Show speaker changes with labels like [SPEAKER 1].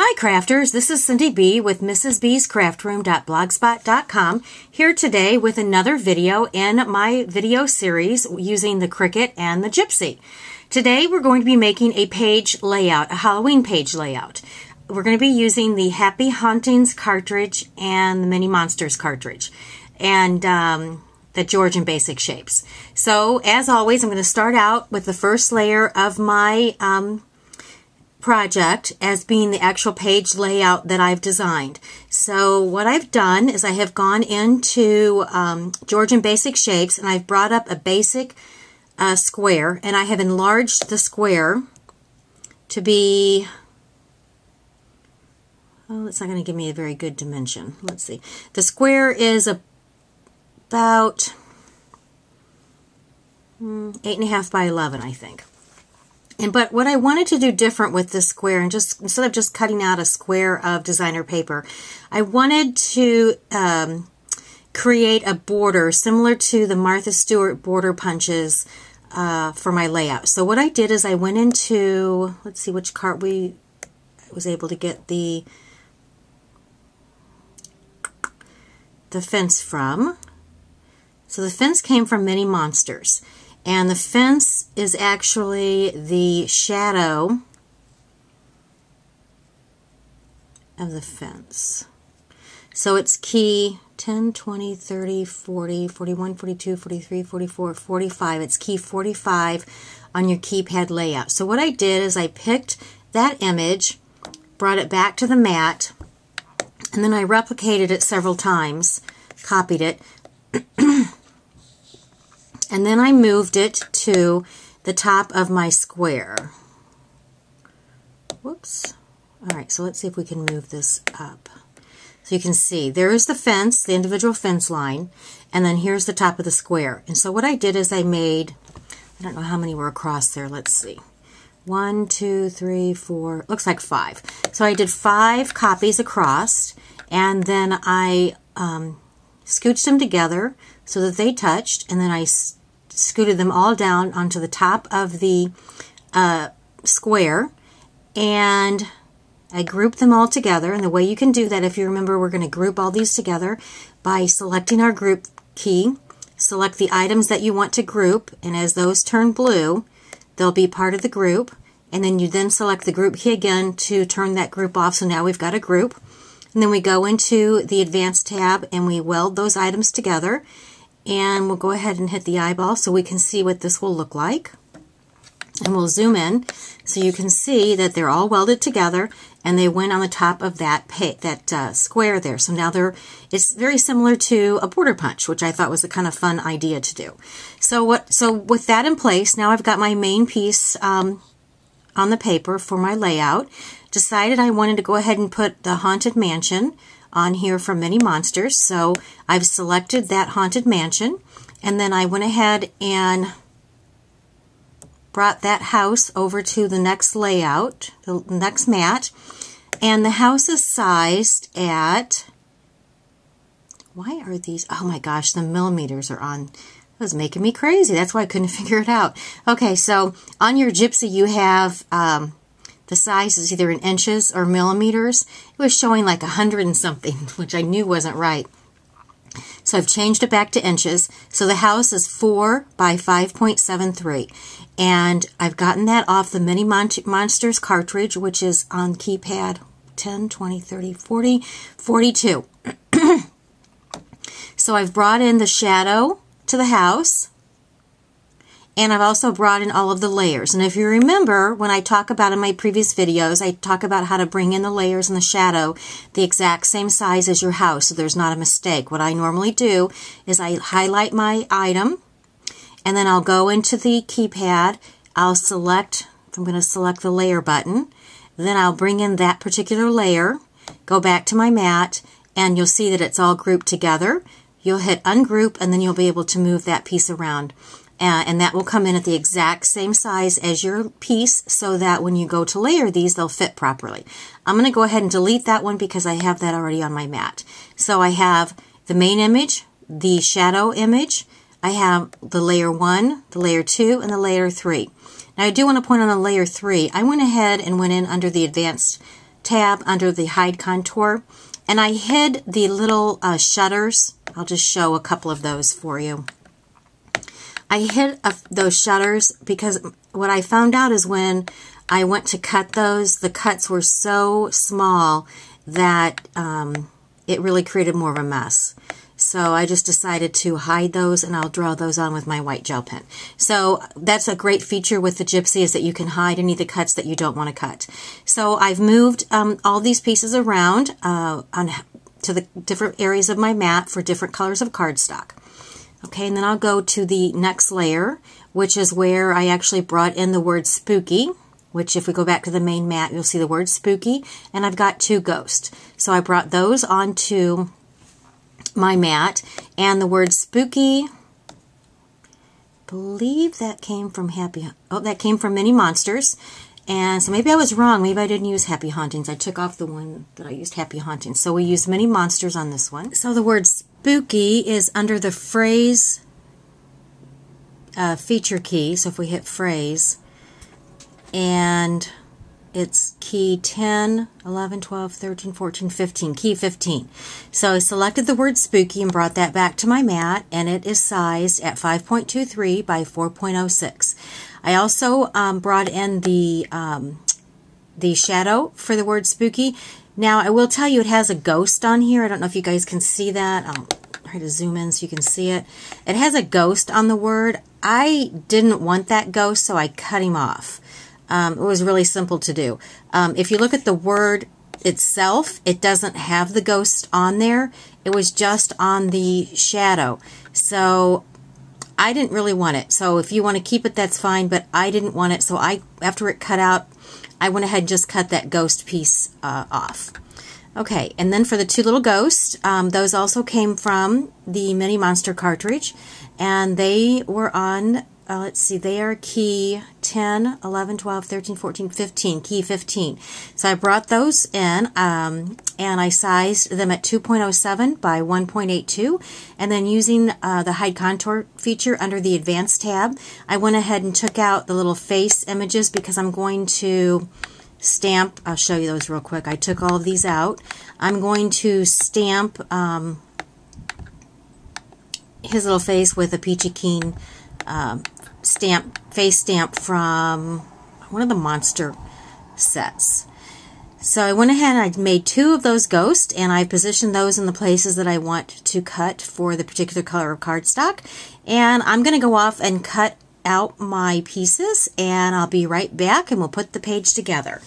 [SPEAKER 1] Hi crafters, this is Cindy B with Mrs. B's Craftroom.blogspot.com here today with another video in my video series using the Cricut and the Gypsy. Today we're going to be making a page layout, a Halloween page layout. We're going to be using the Happy Hauntings cartridge and the Mini Monsters cartridge and um, the George and Basic Shapes. So as always I'm going to start out with the first layer of my um, project as being the actual page layout that I've designed. So what I've done is I have gone into um, George and Basic Shapes and I've brought up a basic uh, square and I have enlarged the square to be, oh, it's not going to give me a very good dimension. Let's see. The square is about mm, eight and a half by 11, I think. And but what I wanted to do different with this square, and just instead of just cutting out a square of designer paper, I wanted to um, create a border similar to the Martha Stewart border punches uh, for my layout. So what I did is I went into, let's see which cart we was able to get the the fence from. So the fence came from Mini Monsters. And the fence is actually the shadow of the fence. So it's key 10, 20, 30, 40, 41, 42, 43, 44, 45. It's key 45 on your keypad layout. So what I did is I picked that image, brought it back to the mat, and then I replicated it several times, copied it, and then I moved it to the top of my square. Whoops. All right, so let's see if we can move this up. So you can see there is the fence, the individual fence line, and then here's the top of the square. And so what I did is I made, I don't know how many were across there, let's see. One, two, three, four, looks like five. So I did five copies across, and then I um, scooched them together so that they touched, and then I scooted them all down onto the top of the uh, square and I grouped them all together. And the way you can do that, if you remember, we're going to group all these together by selecting our group key, select the items that you want to group, and as those turn blue, they'll be part of the group. And then you then select the group key again to turn that group off. So now we've got a group. And then we go into the advanced tab and we weld those items together and we'll go ahead and hit the eyeball so we can see what this will look like. And we'll zoom in so you can see that they're all welded together and they went on the top of that that uh, square there. So now they're it's very similar to a border punch, which I thought was a kind of fun idea to do. So what so with that in place, now I've got my main piece um, on the paper for my layout. Decided I wanted to go ahead and put the Haunted Mansion on here from Mini Monsters. So I've selected that Haunted Mansion and then I went ahead and brought that house over to the next layout, the next mat. And the house is sized at, why are these, oh my gosh, the millimeters are on, it was making me crazy. That's why I couldn't figure it out. Okay, so on your Gypsy you have um, the size is either in inches or millimeters. It was showing like a hundred and something, which I knew wasn't right. So I've changed it back to inches. So the house is 4 by 5.73. And I've gotten that off the Mini Mon Monsters cartridge, which is on keypad 10, 20, 30, 40, 42. so I've brought in the shadow to the house. And I've also brought in all of the layers. And if you remember, when I talk about in my previous videos, I talk about how to bring in the layers and the shadow the exact same size as your house so there's not a mistake. What I normally do is I highlight my item and then I'll go into the keypad. I'll select, I'm going to select the layer button. Then I'll bring in that particular layer, go back to my mat, and you'll see that it's all grouped together. You'll hit ungroup and then you'll be able to move that piece around. Uh, and that will come in at the exact same size as your piece so that when you go to layer these, they'll fit properly. I'm going to go ahead and delete that one because I have that already on my mat. So I have the main image, the shadow image, I have the layer 1, the layer 2, and the layer 3. Now I do want to point on the layer 3. I went ahead and went in under the advanced tab under the hide contour and I hid the little uh, shutters. I'll just show a couple of those for you. I hid uh, those shutters because what I found out is when I went to cut those, the cuts were so small that um, it really created more of a mess. So I just decided to hide those and I'll draw those on with my white gel pen. So that's a great feature with the Gypsy is that you can hide any of the cuts that you don't want to cut. So I've moved um, all these pieces around uh, on to the different areas of my mat for different colors of cardstock. Okay, and then I'll go to the next layer, which is where I actually brought in the word spooky which if we go back to the main mat, you'll see the word spooky, and I've got two ghosts. So I brought those onto my mat, and the word spooky, believe that came from Happy, oh, that came from Mini Monsters, and so maybe I was wrong. Maybe I didn't use Happy Hauntings. I took off the one that I used Happy Hauntings. So we used Mini Monsters on this one. So the word spooky is under the phrase uh, feature key. So if we hit phrase, and it's key 10, 11, 12, 13, 14, 15, key 15. So I selected the word spooky and brought that back to my mat, and it is sized at 5.23 by 4.06. I also um, brought in the, um, the shadow for the word spooky. Now, I will tell you it has a ghost on here. I don't know if you guys can see that. I'll try to zoom in so you can see it. It has a ghost on the word. I didn't want that ghost, so I cut him off. Um, it was really simple to do. Um, if you look at the word itself, it doesn't have the ghost on there. It was just on the shadow. So I didn't really want it. So if you want to keep it, that's fine, but I didn't want it. So I, after it cut out, I went ahead and just cut that ghost piece uh, off. Okay, and then for the two little ghosts, um, those also came from the Mini Monster cartridge, and they were on uh, let's see, they are key 10, 11, 12, 13, 14, 15, key 15. So I brought those in um, and I sized them at 2.07 by 1.82. And then using uh, the hide contour feature under the advanced tab, I went ahead and took out the little face images because I'm going to stamp, I'll show you those real quick. I took all of these out. I'm going to stamp um, his little face with a peachy keen um, stamp, face stamp from one of the monster sets. So I went ahead and I made two of those ghosts and I positioned those in the places that I want to cut for the particular color of cardstock. And I'm going to go off and cut out my pieces and I'll be right back and we'll put the page together.